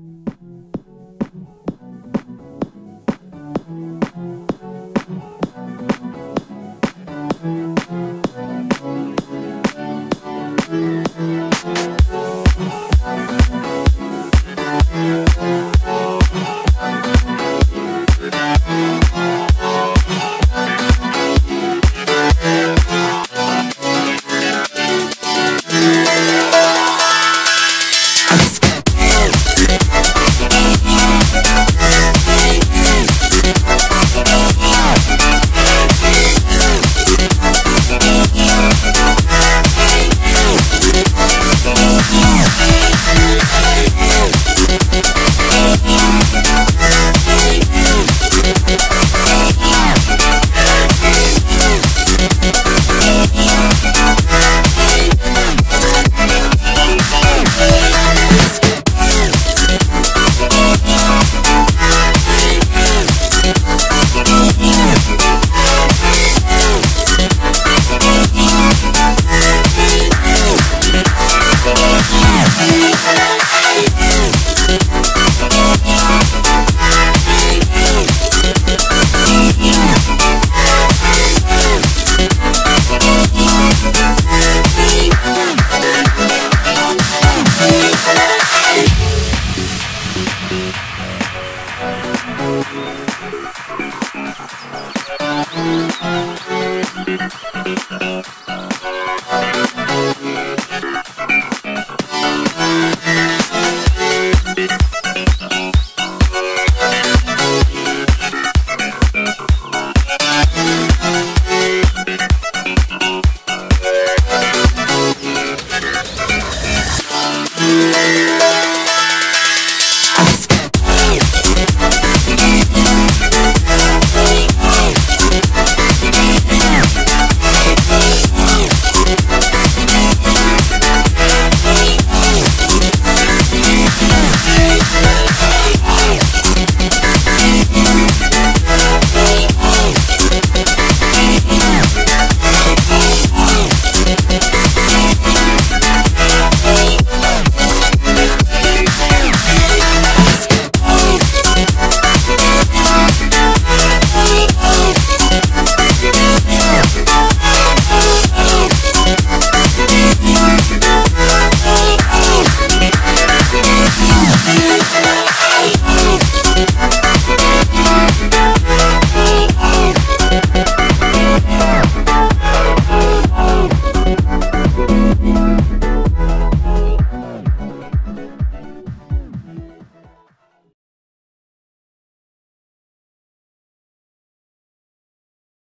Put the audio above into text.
you Thank